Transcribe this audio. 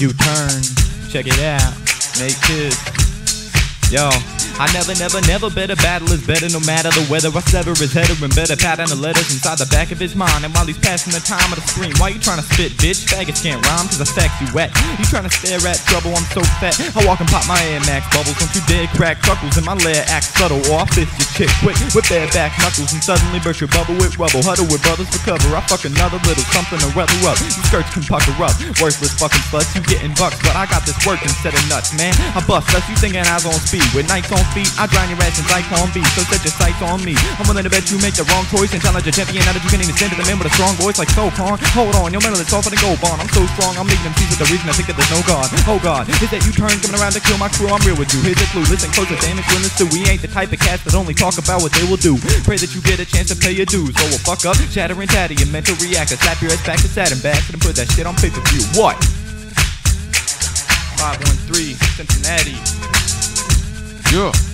You turn, check it out, Nate Kiz. Yo, I never, never, never bet a battle is better no matter the weather. I sever his head and better pattern the letters inside the back of his mind. And while he's passing the time of the screen, why you trying to spit, bitch? Faggots can't rhyme cause I sex you wet. You trying to stare at trouble, I'm so fat. I walk and pop my Air Max bubbles. Don't you dare crack chuckles in my lair, act subtle or I'll fist your chick quick with bare back knuckles and suddenly burst your bubble with rubble. Huddle with brothers for cover. I fuck another little something to weather up. You skirts can pucker up. Worthless fucking sluts, you getting bucks, but I got this work instead of nuts, man. I bust us, you thinking I was on speed. With nights on I drown your ass in Zyklon B. So set your sights on me. I'm willing to bet you make the wrong choice and challenge a champion now that you can't even stand to the man with a strong voice like Sopon. Hold on, your mental is softer than gold bond. I'm so strong, I'm making them with the reason I think that there's no God. Oh God, is that you turn coming around to kill my crew? I'm real with you. Here's the clue. Listen close, damage when it's due. We ain't the type of cats that only talk about what they will do. Pray that you get a chance to pay your dues. So we'll fuck up, shatter and tatty, your mental reactor. Slap your ass back to Saturn back and put that shit on pay per view. What? 513 Cincinnati. Yeah.